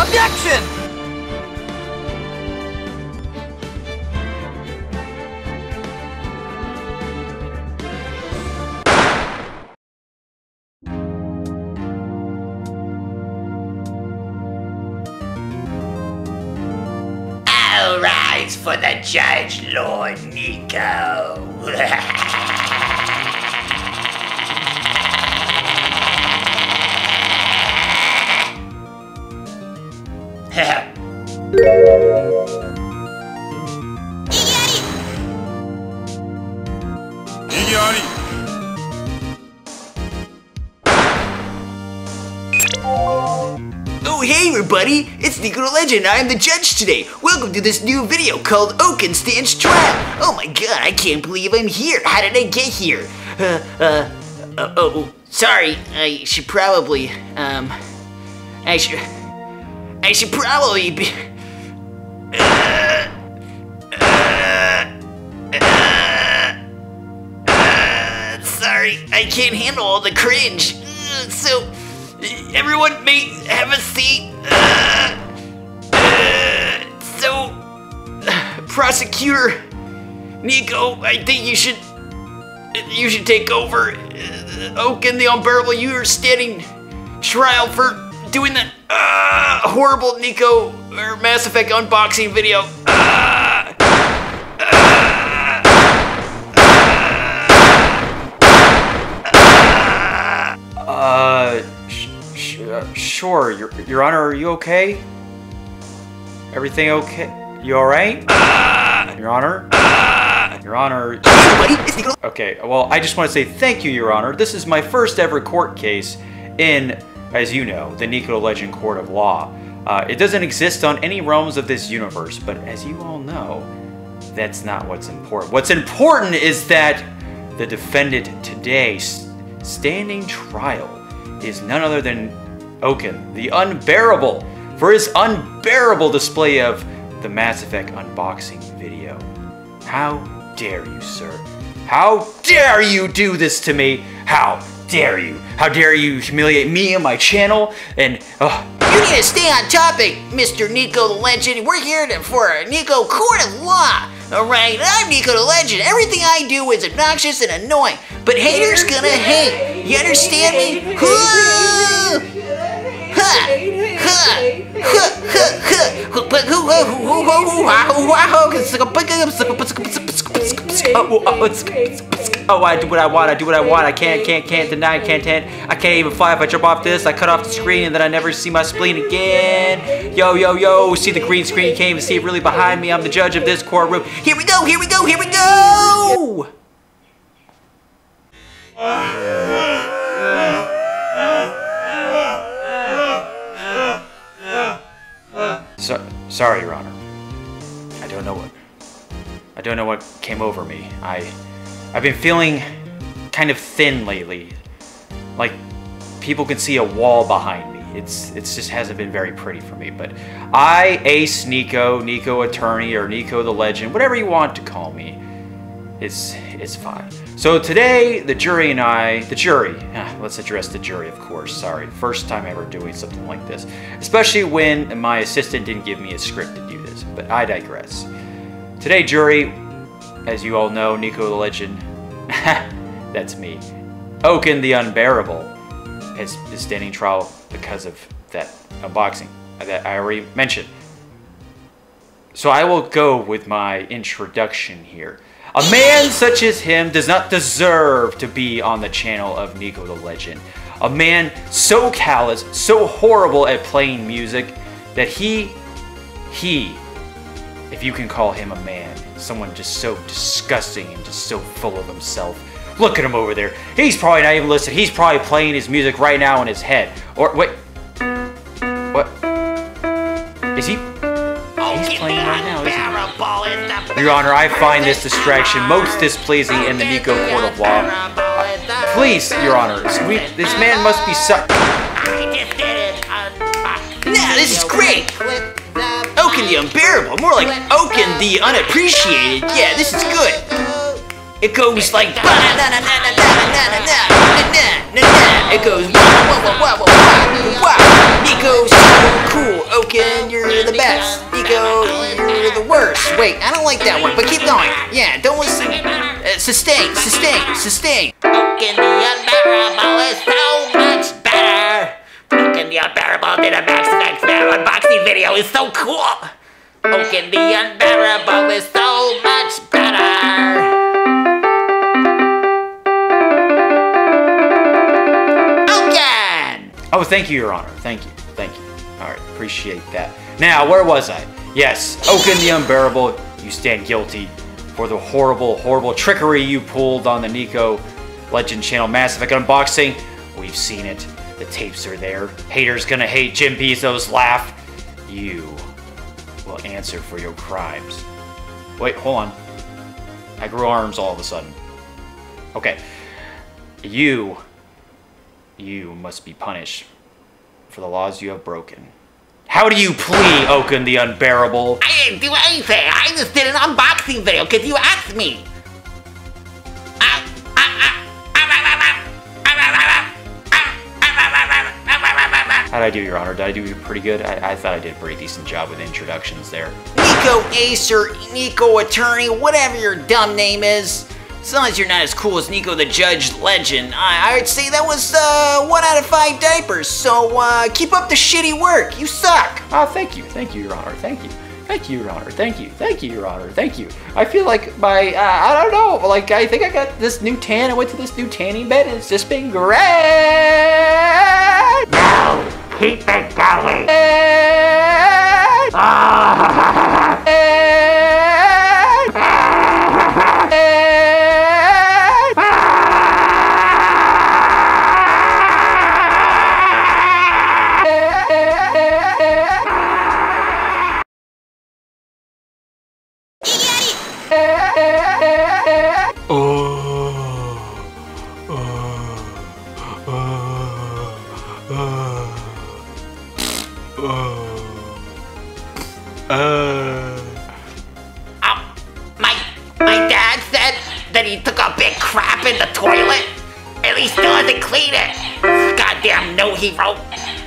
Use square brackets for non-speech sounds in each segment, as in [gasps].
Objection! All rise for the judge, Lord Niko. [laughs] Oh, hey everybody! It's Niko Legend. I am the judge today. Welcome to this new video called Okin Stands Trial. Oh my god, I can't believe I'm here. How did I get here? Uh, uh, uh oh, sorry. I should probably, um, I should, I should probably be. Sorry, I can't handle all the cringe. So. Everyone may have a seat. So, prosecutor Niko, I think you should you should take over. Uh, Okin the Unbearable, you are standing trial for doing that uh, horrible Niko Mass Effect unboxing video. Uh, sh- sh- sure, Your, Your Honor, are you okay? Everything okay? You alright? Your Honor? Your Honor. Okay, well, I just want to say thank you, Your Honor. This is my first ever court case in, as you know, the Niko Legend Court of Law. Uh, it doesn't exist on any realms of this universe, but as you all know, that's not what's important. What's important is that the defendant today, standing trial, is none other than Okin, the unbearable, for his unbearable display of the Mass Effect unboxing video. How dare you, sir? How dare you do this to me? How dare you? How dare you humiliate me and my channel? And, oh, You need to stay on topic, Mr. Niko the Legend. We're here to, for a Niko Court of Law. Alright, I'm Niko the Legend. Everything I do is obnoxious and annoying, but haters gonna hate. You understand me? Huh? Huh? Huh? Huh? Huh? Huh? Oh, oh, oh it's- oh, I do what I want, I do what I want, I can't, can't, can't deny, can't, can't, I can't even fly if I jump off this, I cut off the screen and then I never see my spleen again. Yo, yo, yo, see the green screen, can't even see it really behind me, I'm the judge of this courtroom. Here we go, here we go, here we go! So, sorry, Your Honor. I don't know what. I don't know what came over me. I, I've been feeling kind of thin lately. Like people can see a wall behind me. It's it's just hasn't been very pretty for me. But I, Ace Niko, Niko Attorney, or Niko the Legend, whatever you want to call me, it's it's fine. So today, the jury and I, the jury, ah, let's address the jury, of course. Sorry, first time ever doing something like this, especially when my assistant didn't give me a script to do this. But I digress. Today, jury, as you all know, Niko the Legend, [laughs] that's me. Okin the Unbearable is, is standing trial because of that unboxing that I already mentioned. So I will go with my introduction here. A man such as him does not deserve to be on the channel of Niko the Legend. A man so callous, so horrible at playing music that he, he, if you can call him a man, someone just so disgusting and just so full of himself. Look at him over there. He's probably not even listening. He's probably playing his music right now in his head. Or wait, what? Is he? He's playing right now, isn't? Your Honor, I find this distraction most displeasing in the Niko Court of Law. Please, Your Honor, we, this man must be su- Nah, this is great! okin the unbearable, more like okin the unappreciated. Yeah, this is good. It goes like It goes Niko, so cool. Okin, you're the best. Niko, you're the worst. Wait, I don't like that one, but keep going. Yeah, don't listen. Uh, sustain, sustain, sustain. Okin the unbearable is so the Unbearable did a Mass Effect Fair unboxing video. is so cool. Okin the Unbearable is so much better. Oh, Okin! Oh, thank you, Your Honor. Thank you. Thank you. All right, appreciate that. Now, where was I? Yes, Okin the Unbearable, you stand guilty for the horrible, horrible trickery you pulled on the Niko Legend Channel Mass Effect unboxing. We've seen it. The tapes are there. Haters gonna hate Jim Bezos laugh. You will answer for your crimes. Wait, hold on. I grew arms all of a sudden. Okay. You you must be punished for the laws you have broken. How do you plea, Okin the Unbearable? I didn't do anything. I just did an unboxing video because you asked me. How'd I do, Your Honor? Did I do pretty good? I, I thought I did a pretty decent job with introductions there. Niko Ace or Niko Attorney, whatever your dumb name is. As long as you're not as cool as Niko the Judge Legend, I, would say that was uh, one out of five diapers. So uh, keep up the shitty work. You suck. Ah, thank you, thank you, Your Honor, thank you. Thank you, Your Honor. Thank you. Thank you, Your Honor. Thank you. I feel like my, uh, I don't know, like I think I got this new tan. I went to this new tanning bed and it's just been great hate that toilet, and he still hasn't cleaned it. Goddamn no hero.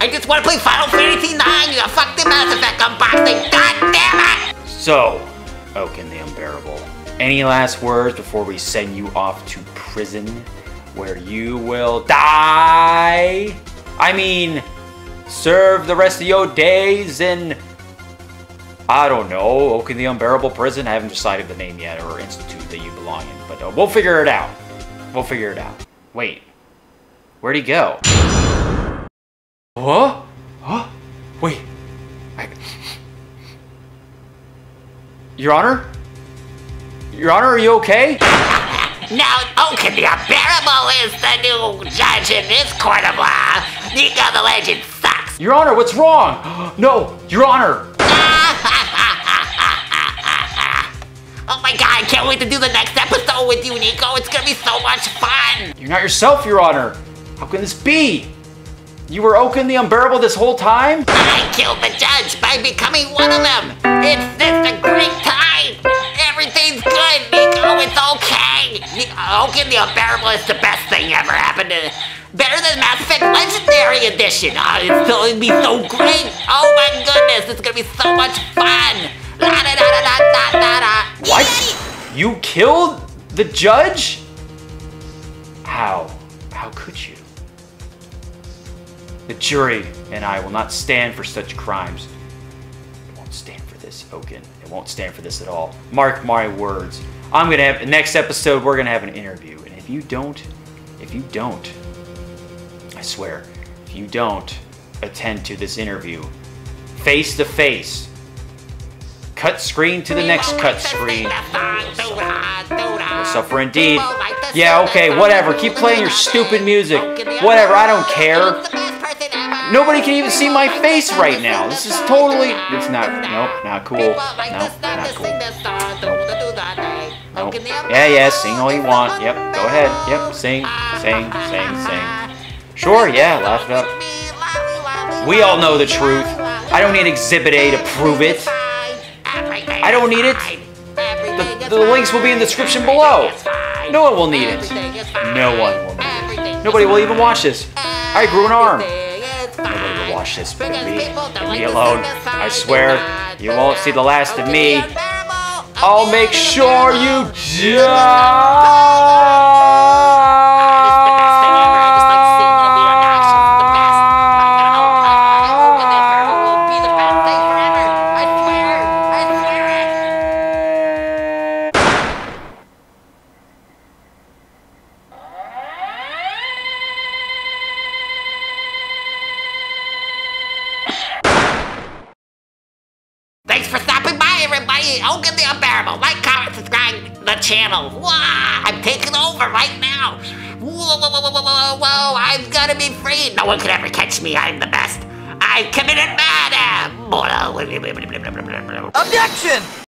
I just want to play Final Fantasy 9. You fuck the Mass Effect unboxing. God damn it! So, Okin the Unbearable, any last words before we send you off to prison where you will die? I mean, serve the rest of your days in, I don't know, Okin the Unbearable Prison? I haven't decided the name yet or institute that you belong in, but uh, we'll figure it out. We'll figure it out. Wait, where'd he go? Huh? Huh? Wait. I... Your Honor? Your Honor, are you okay? Now, Okin the Unbearable is the new judge in this court of law. Niko the Legend sucks. Your Honor, what's wrong? [gasps] No, Your Honor. [laughs] Oh my god, I can't wait to do the next episode with you, Niko. It's gonna be so much fun. You're not yourself, Your Honor. How can this be? You were Okin the Unbearable this whole time? I killed the judge by becoming one of them. It's just a great time. Everything's good, Niko. It's okay. Okin the Unbearable is the best thing ever happened to. Better than Mass Effect Legendary Edition. Oh, it's so, it'd be so great. Oh my goodness, it's gonna be so much fun. La da da da da da da da. What? You killed the judge? How? How could you? The jury and I will not stand for such crimes. It won't stand for this, Okin. It won't stand for this at all. Mark my words. I'm gonna have next episode. We're gonna have an interview, and if you don't, if you don't, I swear, if you don't attend to this interview, face to face, cut screen to the next cut screen. Will suffer indeed. Yeah, okay, whatever. Keep playing your stupid music. Whatever, I don't care. Nobody can even see my face right now. This is totally. It's not. Nope, not cool. Nope, not cool. Nope. Yeah, yeah, sing all you want. Yep, go ahead. Yep, sing, sing, sing, sing. Sure, yeah, laugh it up. We all know the truth. I don't need Exhibit A to prove it. I don't need it. The, the links will be in the description below. No one will need it. No one will need it. Nobody will even watch this. I grew an arm. Nobody will watch this but me. Leave me alone. I swear, you won't see the last of me. I'll make sure you It's Unbearable. Like, comment, subscribe the channel. Wow, I'm taking over right now. Whoa, whoa, whoa, whoa, whoa, whoa, whoa. I'm gonna be free. No one can ever catch me. I'm the best. I committed murder. Objection!